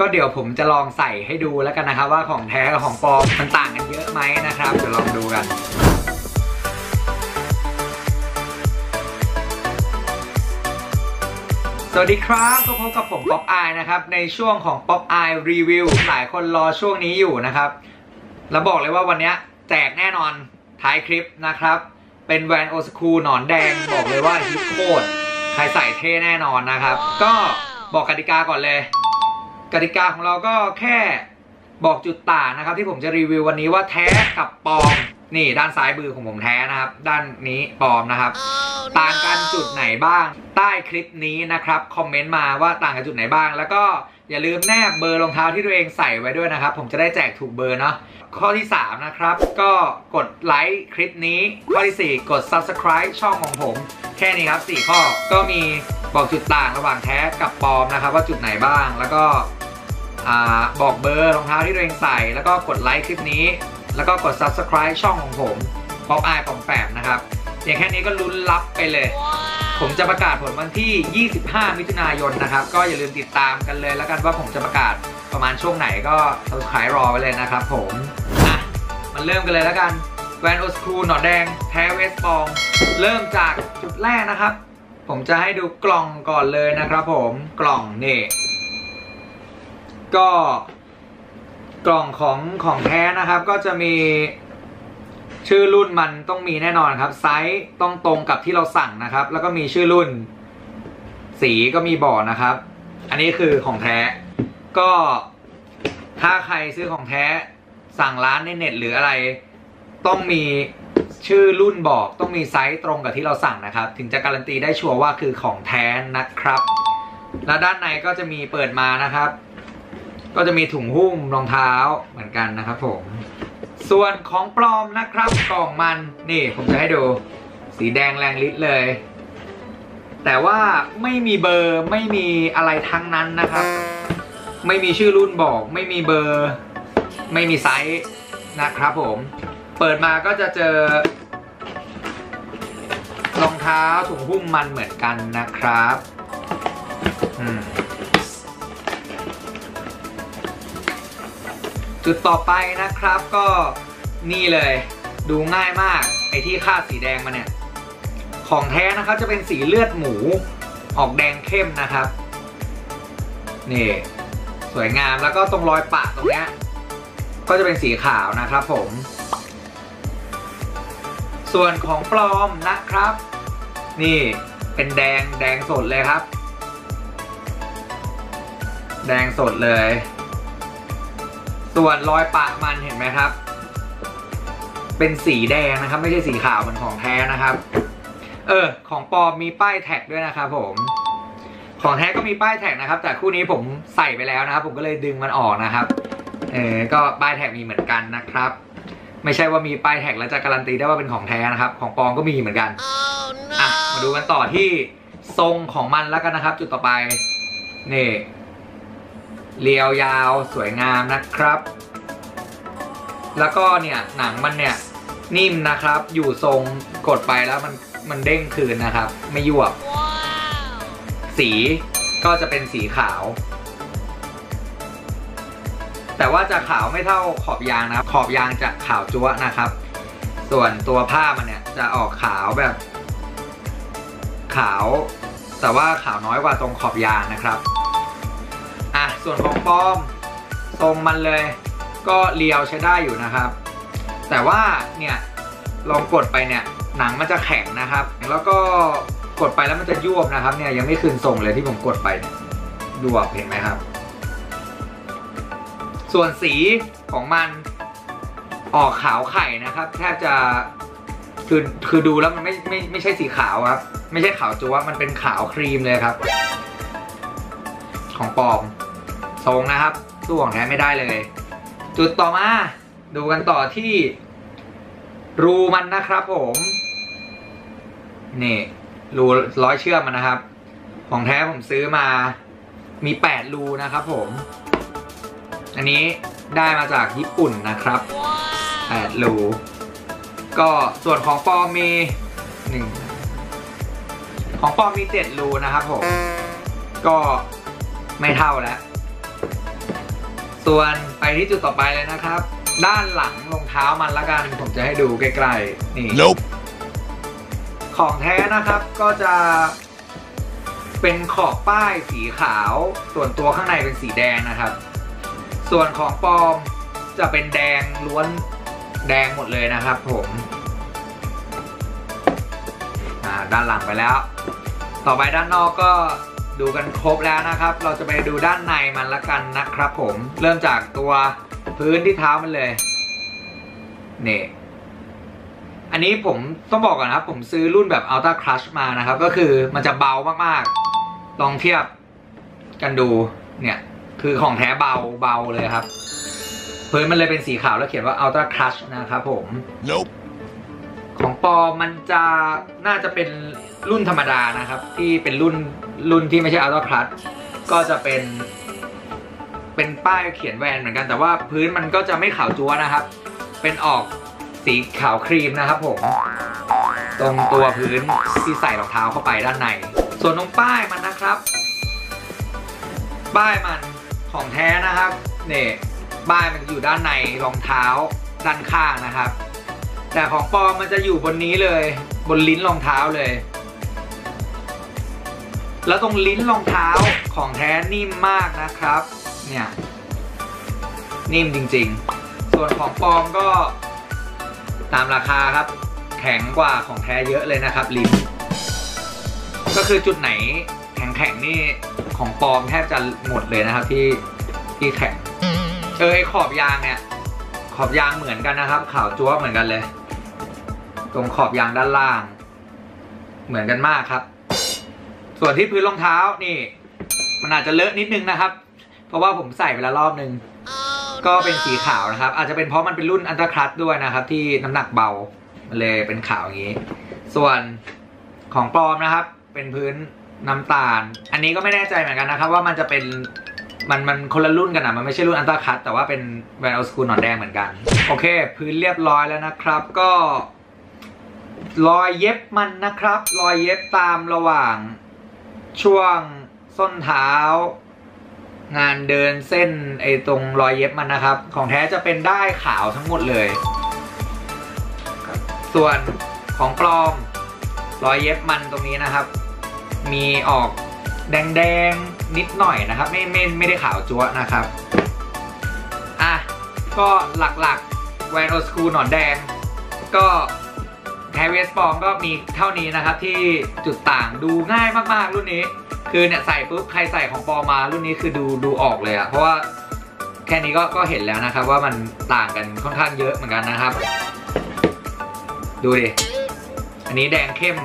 ก็เดี๋ยวผมจะลองใส่ให้ดูแล้วกันนะครับ ว่าของแท้กับของปลอมมันต่างกันเยอะไหมนะครับเดี๋ยวลองดูกันสวัสดีครับก็พบกับผมป๊อปอายนะครับ ในช่วงของป๊อปอายรีวิวหลายคนรอช่วงนี้อยู่นะครับ แล้วบอกเลยว่าวันนี้แจกแน่นอนท้ายคลิปนะครับ เป็น Vans Old Skool หนอนแดง บอกเลยว่าฮิตโคตร ใครใส่เท่แน่นอนนะครับ ก็บอกกติกาก่อนเลย กติกาของเราก็แค่บอกจุดต่างนะครับ ที่ผมจะรีวิววันนี้ว่าแท้กับปลอม นี่ด้านซ้ายมือของผมแท้นะครับ ด้านนี้ปลอมนะครับ ต่างกันจุดไหนบ้าง ใต้คลิปนี้นะครับคอมเมนต์มาว่าต่างกันจุดไหนบ้าง แล้วก็อย่าลืมแนบเบอร์รองเท้าที่ตัวเองใส่ไว้ด้วยนะครับ ผมจะได้แจกถูกเบอร์เนาะข้อที่ 3 นะครับ ก็กดไลค์คลิปนี้ ข้อที่ 4 กด subscribe ช่องของผม แค่นี้ครับ 4 ข้อก็มีบอกจุดต่างระหว่างแท้กับปลอมนะครับ ว่าจุดไหนบ้างแล้วก็อา บอกเบอร์รองเท้าที่ตัวเองใส่ แล้วก็กดไลค์คลิปนี้ แล้วก็กด subscribe ช่องของผมป๊อปอายปอมแปมนะครับอย่างแค่นี้ก็ลุ้นรับไปเลย ผมจะประกาศผลวันที่ 25 มิถุนายนนะครับ ก็อย่าลืมติดตามกันเลยแล้วกันว่าผมจะประกาศประมาณช่วงไหนก็ขายรอไว้เลยนะครับผมอะมันเริ่มกันเลยแล้วกัน Vans Old Skool หนอนแดงแท้ versus ปลอม เริ่มจากจุดแรกนะครับ ผมจะให้ดูกล่องก่อนเลยนะครับผมกล่องนี่ ก็กล่องของของแท้นะครับก็จะมีชื่อรุ่นมันต้องมีแน่นอนครับ ไซส์ต้องตรงกับที่เราสั่งนะครับ แล้วก็มีชื่อรุ่น สีก็มีบอกนะครับ อันนี้คือของแท้ ก็ถ้าใครซื้อของแท้สั่งร้านในเน็ตหรืออะไร ต้องมีชื่อรุ่นบอก ต้องมีไซส์ตรงกับที่เราสั่งนะครับ ถึงจะการันตีได้ชัวร์ว่าคือของแท้นะครับ และด้านในก็จะมีเปิดมานะครับ ก็จะมีถุงหุ้มรองเท้าเหมือนกันนะครับผม ส่วนของปลอมนะครับกล่องมันนี่ผมจะให้ดู สีแดงแรงฤทธิ์เลย แต่ว่าไม่มีเบอร์ไม่มีอะไรทั้งนั้นนะครับ ไม่มีชื่อรุ่นบอก ไม่มีเบอร์ ไม่มีไซส์นะครับผม เปิดมาก็จะเจอรองเท้าถุงหุ้มมันเหมือนกันนะครับ จุดต่อไปนะครับก็นี่เลยดูง่ายมากไอ้ที่คาดสีแดงมาเนี่ย ของแท้นะครับจะเป็นสีเลือดหมูออกแดงเข้มนะครับนี่สวยงามแล้วก็ตรงรอยปะตรงเนี้ยก็จะเป็นสีขาวนะครับผม ส่วนของปลอมนะครับ นี่เป็นแดงแดงสดเลยครับ แดงสดเลย ส่วนรอยปะมันเห็นไหมครับ เป็นสีแดงนะครับ ไม่ใช่สีขาวเหมือนของแท้นะครับ เออ ของปลอมมีป้ายแท็กด้วยนะครับผม ของแท้ก็มีป้ายแท็กนะครับ แต่คู่นี้ผมใส่ไปแล้วนะครับ ผมก็เลยดึงมันออกนะครับ เออ ก็ป้ายแท็กมีเหมือนกันนะครับ ไม่ใช่ว่ามีป้ายแท็กแล้วจะการันตีได้ว่าเป็นของแท้นะครับ ของปลอมก็มีเหมือนกันอะ มาดูกันต่อที่ทรงของมันแล้วกันนะครับ จุดต่อไปนี่ เรียวยยวสวยงามนะครับ แล้วก็เนี่ยหนังมันเนี่ยนิ่มนะครับ อยู่ทรงกดไปแล้วมันมันเด้งคืนนะครับ ไม่ยวบ สีก็จะเป็นสีขาว แต่ว่าจะขาวไม่เท่าขอบยางนะครับขอบยางจะขาวจั๊วะนะครับ ส่วนตัวผ้ามันเนี่ยจะออกขาวแบบ ขาว แต่ว่าขาวน้อยกว่าตรงขอบยางนะครับอะ ส่วนของปอมทรงมันเลย ก็เรียวใช้ได้อยู่นะครับ แต่ว่าเนี่ยลองกดไปเนี่ยหนังมันจะแข็งนะครับ แล้วก็กดไปแล้วมันจะยวบนะครับเนี่ยยังไม่คืนทรงเลยที่ผมกดไปยดูออกเห็นไหมครับ ส่วนสีของมันออกขาวไข่นะครับแทบจะคือคือดูแล้วมันไม่ไม่ไม่ใช่สีขาวครับ ไม่ใช่ขาวจัวมันเป็นขาวครีมเลยครับ ของปลอม ทรงนะครับสู้ของแท้ไม่ได้เลย จุดต่อมาดูกันต่อที่ รูมันนะครับผมนี่รูร้อยเชือกมันนะครับ ของแท้ผมซื้อมามีแปดรูนะครับผม อันนี้ได้มาจากญี่ปุ่นนะครับแปดรูก็ส่วนของปอมมีหนึ่งของปอมมีเจ็ดรูนะครับผม ก็ไม่เท่าแล้ว ส่วนไปที่จุดต่อไปเลยนะครับ ด้านหลังรองเท้ามันละกัน ผมจะให้ดูใกล้ๆ นี่ Nope. ของแท้นะครับก็จะเป็นขอบป้ายสีขาว ส่วนตัวข้างในเป็นสีแดงนะครับ ส่วนของปลอมจะเป็นแดงล้วนแดงหมดเลยนะครับผมอ่าด้านหลังไปแล้ว ต่อไปด้านนอกก็ ดูกันครบแล้วนะครับ เราจะไปดูด้านในมันละกันนะครับผม เริ่มจากตัวพื้นที่เท้ามันเลย นี่ อันนี้ผมต้องบอกก่อนนะครับ ผมซื้อรุ่นแบบ Ultra Crush มานะครับ ก็คือมันจะเบามากๆ ลองเทียบกันดู เนี่ย คือของแท้เบาเบาเลยครับ พื้นมันเลยเป็นสีขาวแล้วเขียนว่า Ultra Crush นะครับผม Nope. ของปอมันจะน่าจะเป็น รุ่นธรรมดานะครับ ที่เป็นรุ่นรุ่นที่ไม่ใช่ Ultra Crush ก็จะเป็น เป็นป้ายเขียนแวนเหมือนกัน แต่ว่าพื้นมันก็จะไม่ขาวจั๊วนะครับ เป็นออกสีขาวครีมนะครับผมตรงตัวพื้นที่ใส่รองเท้าเข้าไปด้านใน ส่วนตรงป้ายมันนะครับ ป้ายมันของแท้นะครับเนี่ยป้ายมันอยู่ด้านในรองเท้าด้านข้างนะครับ แต่ของปลอมมันจะอยู่บนนี้เลย บนลิ้นรองเท้าเลย แล้วตรงลิ้นรองเท้าของแท้นิ่มมากนะครับ เนี่ย นิ่มจริงๆ ส่วนของปลอมก็ตามราคาครับ แข็งกว่าของแท้เยอะเลยนะครับ ลิ้น ก็คือจุดไหนแข็งๆนี่ของปลอมแทบจะหมดเลยนะครับที่ที่แข็งเออไอขอบยางเนี่ย ขอบยางเหมือนกันนะครับขาวจั๊วเหมือนกันเลย ตรงขอบยางด้านล่าง เหมือนกันมากครับ ส่วนที่พื้นรองเท้านี่ มันอาจจะเลอะนิดนึงนะครับ เพราะว่าผมใส่ไปแล้วรอบนึง ก็เป็นสีขาวนะครับ อาจจะเป็นเพราะมันเป็นรุ่นอันตราคลัสด้วยนะครับ ที่น้ำหนักเบามันเลยเป็นขาวอย่างนี้ ส่วนของปลอมนะครับ เป็นพื้นน้ำตาล อันนี้ก็ไม่แน่ใจเหมือนกันนะครับ ว่ามันจะเป็นมันมันคนละรุ่นกันนะมันไม่ใช่รุ่นอันตราคัตแต่ว่าเป็นแวนออสคูลหนอนแดงเหมือนกัน โอเค พื้นเรียบร้อยแล้วนะครับ ก็รอยเย็บมันนะครับ รอยเย็บตามระหว่าง ช่วงส้นเท้า งานเดินเส้นไอ้ตรงรอยเย็บมันนะครับ ของแท้จะเป็นได้ขาวทั้งหมดเลย ส่วนของปลอมรอยเย็บมันตรงนี้นะครับ มีออกแดงๆนิดหน่อยนะครับ ไม่ไม่ไม่ได้ขาวจั๊วนะครับอะก็หลักๆแวนโอสคูลหนอนแดง ก็ แทเวสปองก็มีเท่านี้นะครับที่จุดต่างดูง่ายมากๆรุ่นนี้ คือเนี่ยใส่ปุ๊บใครใส่ของปอมารุ่นนี้คือดูดูออกเลยอะเพราะว่าแค่นี้ก็ก็เห็นแล้วนะครับว่ามันต่างกันค่อนข้างเยอะเหมือนกันนะครับ ดูดิ อันนี้แดงเข้ม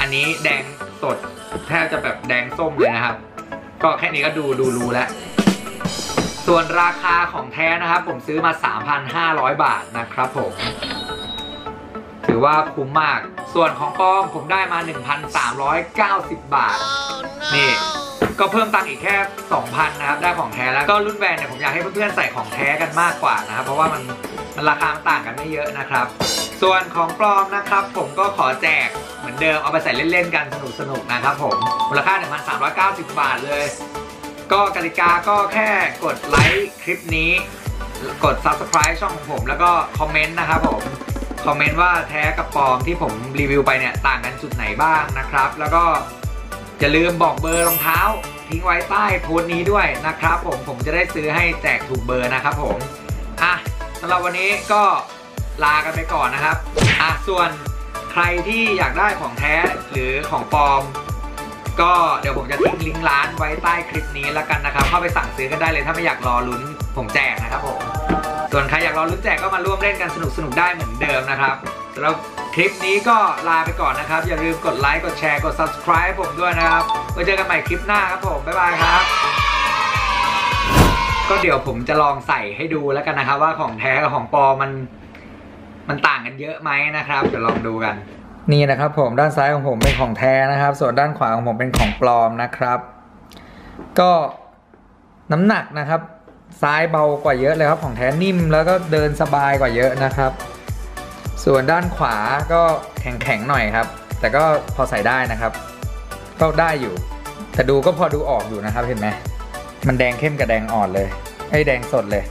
อันนี้แดงสดแทบจะแบบแดงส้มเลยนะครับ ก็แค่นี้ก็ดูดูรู้แล้วส่วนราคาของแท้นะครับ ผมซื้อมา 3,500 บาทนะครับผม ถือว่าคุ้มมาก ส่วนของปลอมผมได้มา 1,390 บาท นี่ ก็เพิ่มตังค์อีกแค่ 2,000 นะครับ ได้ของแท้แล้วก็รุ่นแวนเนี่ยผมอยากให้เพื่อนๆใส่ของแท้กันมากกว่านะครับ เพราะว่ามันมันราคาต่างกันไม่เยอะนะครับ ส่วนของปลอมนะครับ ผมก็ขอแจกเหมือนเดิมเอาไปใส่เล่นๆกันสนุกๆนะครับผมมูลค่า 1,390 บาทเลย ก็กติกาก็แค่กดไลค์คลิปนี้ กด subscribe ช่องของผม แล้วก็คอมเมนต์นะครับผม คอมเมนต์ว่าแท้กับปลอมที่ผมรีวิวไปเนี่ยต่างกันจุดไหนบ้างนะครับ แล้วก็อย่าลืมบอกเบอร์รองเท้า ทิ้งไว้ใต้โพสต์นี้ด้วยนะครับ ผมผมจะได้ซื้อให้แจกถูกเบอร์นะครับผมอะสำหรับวันนี้ก็ลากันไปก่อนนะครับอะส่วนใครที่อยากได้ของแท้หรือของปลอม ก็เดี๋ยวผมจะทิ้งลิงก์ร้านไว้ใต้คลิปนี้แล้วกันนะครับ เข้าไปสั่งซื้อกันได้เลยถ้าไม่อยากรอลุ้นผมแจกนะครับผม ส่วนใครอยากรอลุ้นแจกก็มาร่วมเล่นกันสนุกสนุกได้เหมือนเดิมนะครับสำหรับคลิปนี้ก็ลาไปก่อนนะครับ อย่าลืมกดไลค์กดแชร์กด subscribe ผมด้วยนะครับไว้เจอกันใหม่คลิปหน้าครับผม บ๊ายบายครับ ก็เดี๋ยวผมจะลองใส่ให้ดูแล้วกันนะครับ ว่าของแท้กับของปลอมมัน มันต่างกันเยอะไหมนะครับเดี๋ยวลองดูกัน นี่นะครับ ผมด้านซ้ายของผมเป็นของแท้นะครับ ส่วนด้านขวาของผมเป็นของปลอมนะครับ ก็น้ำหนักนะครับ ซ้ายเบากว่าเยอะเลยครับของแท้นิ่มแล้วก็เดินสบายกว่าเยอะนะครับ ส่วนด้านขวาก็แข็งๆหน่อยครับ แต่ก็พอใส่ได้นะครับ ก็ได้อยู่ แต่ดูก็พอดูออกอยู่นะครับเห็นไหมมันแดงเข้มกับแดงอ่อนเลยให้แดงสดเลย